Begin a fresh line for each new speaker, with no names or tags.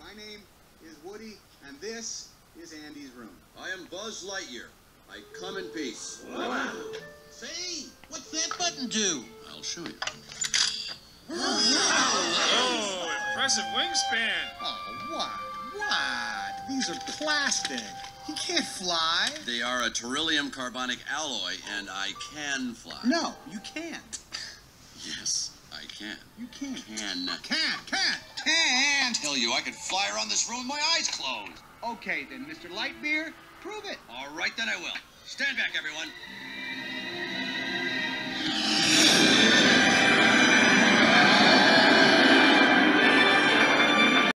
My name is Woody, and this is Andy's room.
I am Buzz Lightyear. I come in peace.
Say, what's that button do?
I'll show you.
Oh, impressive wingspan.
Oh, what? What? These are plastic. He can't fly.
They are a terillium carbonic alloy, and I can fly.
No, you can't.
Yes, I can.
You can't.
Can.
Can't, can't, can't.
Tell you, I could fly around this room with my eyes closed.
Okay, then, Mr. Lightbeer, prove it.
All right, then I will. Stand back, everyone.